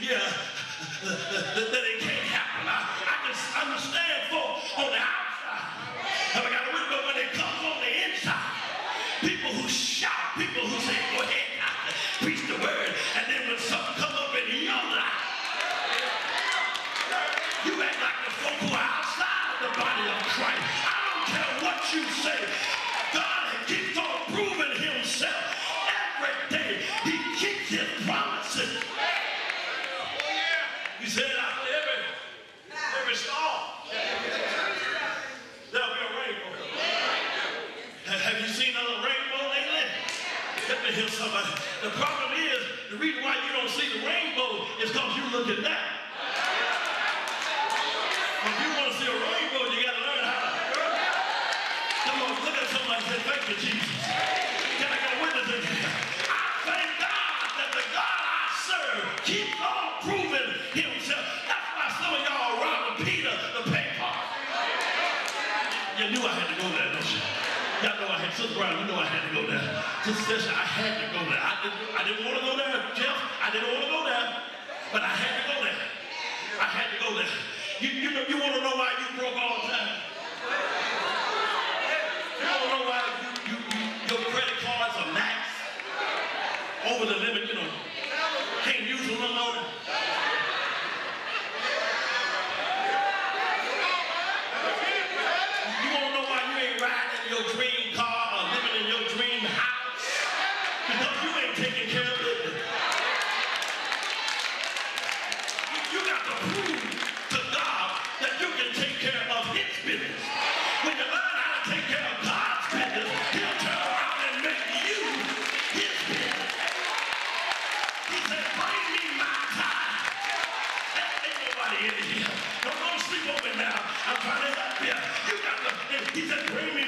yeah, that it can't happen. I, I can understand for on the outside. But I got to remember when it comes on the inside, people who shout, people who say, go ahead, preach the word, and then when something come up in your life, you act like the folk who are outside of the body of Christ. I don't care what you say. God keeps on proving himself every day. He keeps his promises. Said, every, every there'll be a rainbow. Have you seen a rainbow? Let me hear somebody. The problem is, the reason why you don't see the rainbow is because you're looking down. If you want to see a rainbow, you got to learn how. Come on, look at somebody say, thank you, Jesus. Sister Brown, you know I had to go there. Sister Session, I had to go there. I didn't, I didn't want to go there, Jeff. I didn't want to go there, but I had to go there. I had to go there. You, you, you want to know why you broke all the time? In here. Don't, don't sleep me now. I'm trying to help you. You got to, he said, bring me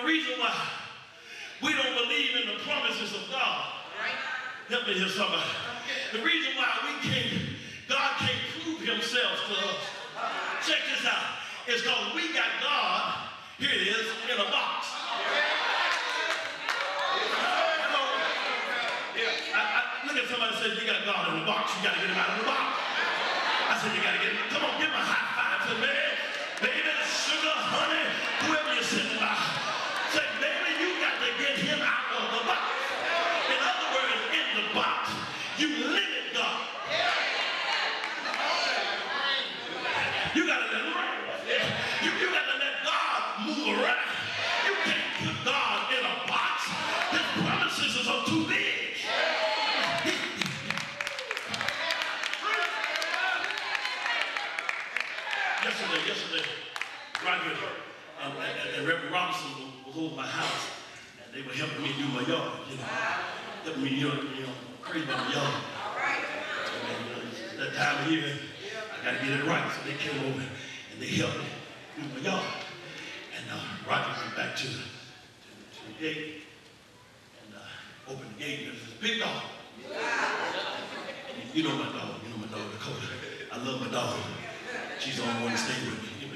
the reason why we don't believe in the promises of God. Help me hear somebody. The reason why we can't, God can't prove himself to us. Check this out. It's because we got God, here it is, in a box. I, I, look at somebody and say, you got God in the box. You got to get him out of the box. I said, you got to get him. Come on, give him a high five. Say, man, baby, sugar, honey, whoever you're sitting by. You got to let him run. You, you got to let God move around. You can't put God in a box. His promises are too big. yesterday, yesterday, Roger um, and, and, and Reverend Robinson was, over my house, and they were helping me do my yard, you know, helping me, you know, you know, crazy about my yard. And, then, you know, it's that time of year, got to get it right, so they came over and they helped me do my yard. And uh, Roger went back to, the- to, to the gate and uh, opened the gate, and there's this big dog. You know my dog, you know my dog, Dakota. I love my dog. She's the only one to stay with me. You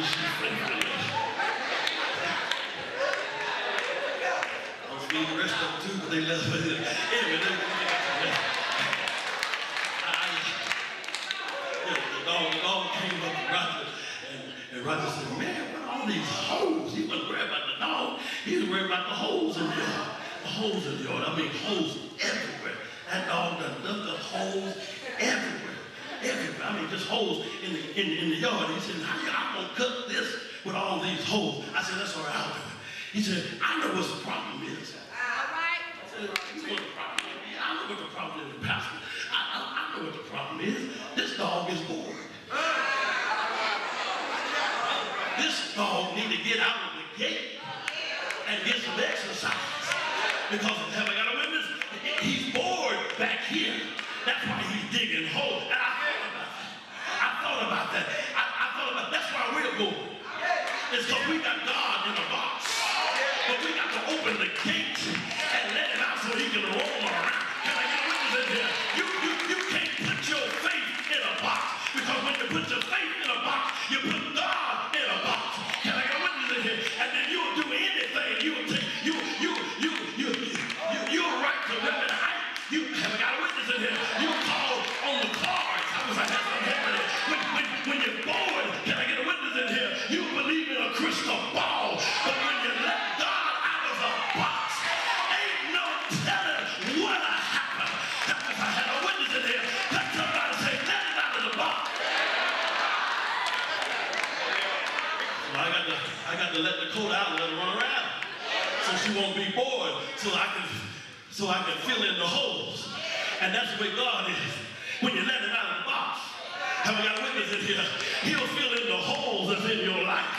know, Feed the rest of them too, but they left me. Anyway, they, I, yeah, the dog, the dog came up to Roger, and, and Roger said, man, what are all these holes? He wasn't worried about the dog. He was worried about the holes in the yard. The holes in the yard. I mean, holes everywhere. That dog done left the holes everywhere. Everywhere. I mean, just holes in the, in, in the yard. He said, how y'all gonna cut this with all these holes. I said, that's all right, I'll do it. He said, I know what the problem is. I know what the problem is? Pastor. I, know what the problem is. This dog is bored. This dog need to get out of the gate and get some exercise. Because have I got a witness? He's bored back here. That's why he's digging holes. And I thought about that. I thought about that's why we're bored. It's because we got God in a Dakota out and let her run around. So she won't be bored. So I can, so I can fill in the holes. And that's the way God is. When you let him out of the box. Have I got a witness in here? He'll fill in the holes that's in your life.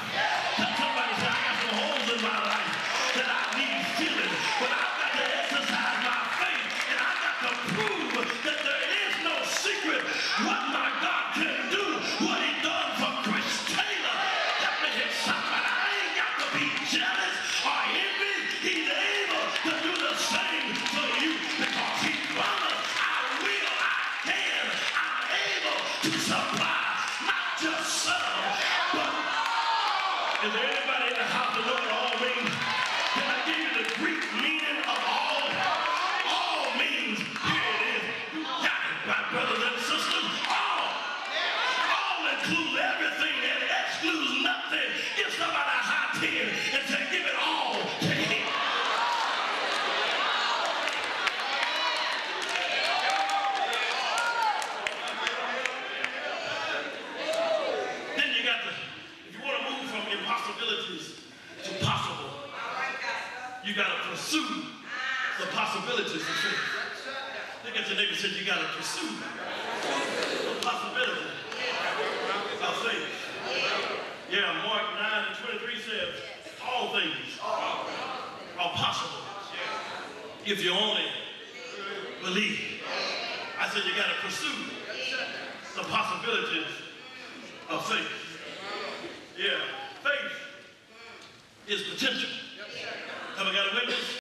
Somebody say, I got some holes in my life that I need filling. But I've got to exercise my faith and I've got to prove that there is no secret what my God can you got to pursue the possibilities of faith. Look at your neighbor say you got to pursue the possibility of faith. Yeah, Mark 9 and 23 says, all things are possible if you only believe. I said you got to pursue the possibilities of faith. Yeah, faith is potential. Have I got a witness?